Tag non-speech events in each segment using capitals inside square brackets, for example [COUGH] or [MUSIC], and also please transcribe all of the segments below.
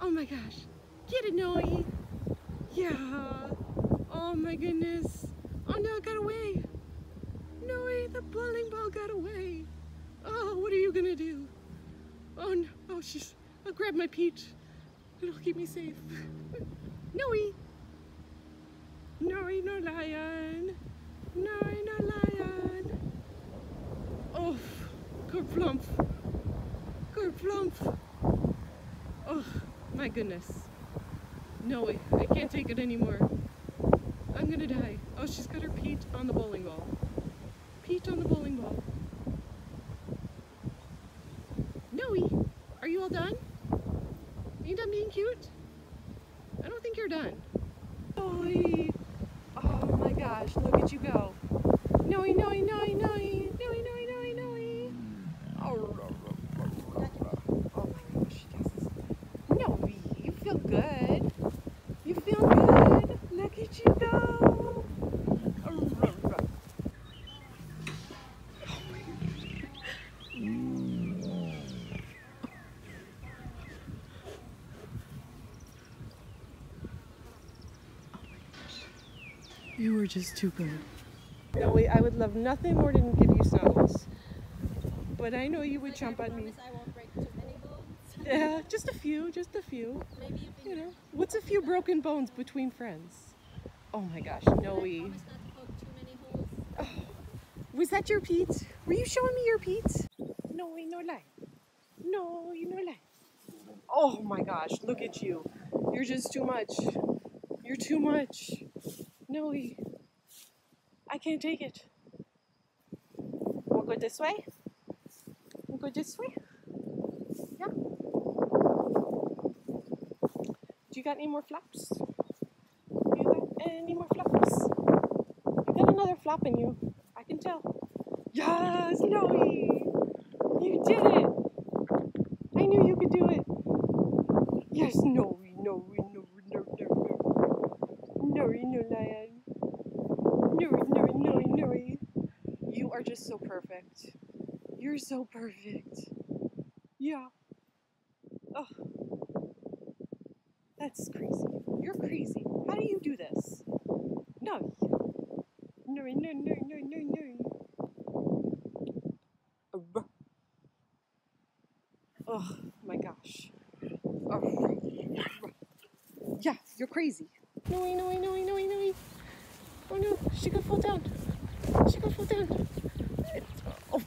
Oh my gosh. Get it, Noey. Yeah. Oh my goodness. Oh no, it got away. Noey, the bowling ball got away. Oh, what are you gonna do? Oh no, oh she's, I'll grab my peach. It'll keep me safe. [LAUGHS] Noey. Noey, no lion. Noey, no lion. Oh, good flump. Good flump. Oh, my goodness. No I can't take it anymore. I'm gonna die. Oh, she's got her Pete on the bowling ball. Pete on the bowling ball. Noey, are you all done? Are you done being cute? I don't think you're done. Noey. Oh my gosh, look at you go. Noey, Noey, Noey, Noey, Noey, Noey. Oh, oh my gosh, yes. Noey, you feel good. You feel good. Look at you go. You were just too good. No, wait, I would love nothing more than give you snuggles. But I know you would jump on me. I won't break too many bones. [LAUGHS] Yeah, just a few, just a few. Maybe you You know, what's a few broken bones between friends? Oh my gosh, Noey. Promise not to poke too many holes. Oh, was that your Pete? Were you showing me your Pete? No, no lie. No, you no lie. Oh my gosh, look at you. You're just too much. You're too much. No, I can't take it. We'll go this way. We'll go this way. Yeah. Do you got any more flaps? Do you got any more flaps? You got another flap in you. I can tell. Yes, Noey! You did it! I knew you could do it. Yes, Noey, Noey, Noey, Noey, Noey, Noey, Noey, Noey. You are just so perfect. You're so perfect. Yeah. Oh. That's crazy. You're crazy. How do you do this? No. No, no, no, no, no, no. Oh my gosh. Arr. Yeah, you're crazy. No, no, no, no, no, no. Oh no, she could fall down. She could fall down. Oh.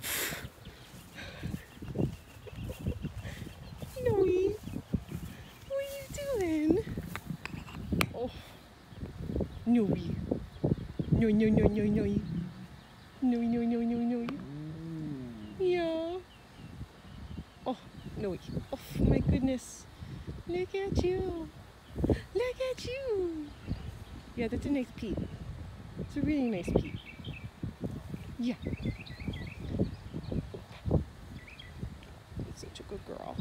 No, what are you doing? Oh. No, no, no, no, no, no. No, no, no, no, no. Yeah. Oh, no. Oh, my goodness. Look at you. Look at you. Yeah, that's a nice peep. It's a really nice peep. Yeah. You're such a good girl.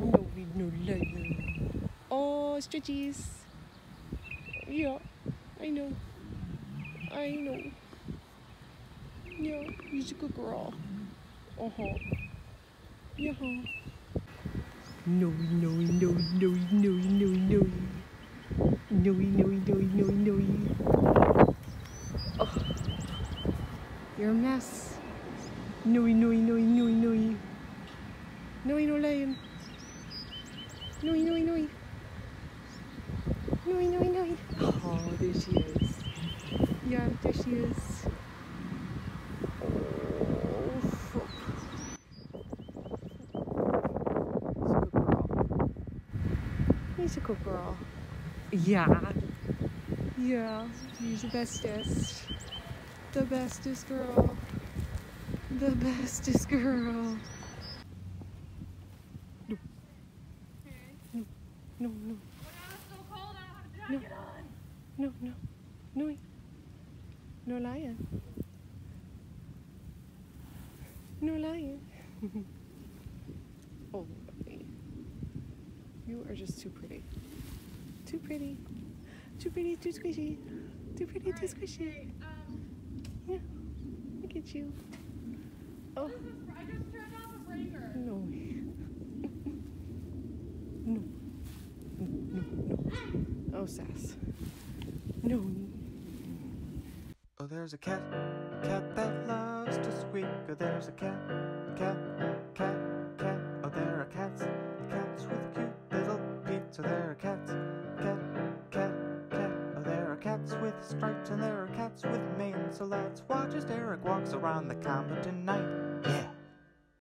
No, we no lion. Oh, stretchies. Yeah, I know. I know. Yeah, you're a good girl. Uh huh. Yeah. No, no, no, no, no, no, no. No, no, no, no, no. Oh, you're a mess. No, no, no, no, no. No, no, lion. No, no, no. No, no, no. Oh, there she is. Yeah, there she is. Oh, He's a good girl. Yeah. Yeah, he's the bestest. The bestest girl. The bestest girl. No. No, no, no. No. No, no. No. No lion. No lion. oh, baby. You are just too pretty. Too pretty. Too pretty, too squishy. Too pretty, too squishy. Yeah. Look at you. Oh. I just turned off a breaker. [LAUGHS] No. no. Oh, sass. No. Oh, there's a cat, cat that loves to squeak. Oh, there's a cat, cat, cat, cat. Oh, there are cats, cats with cute little feet. So there are cats,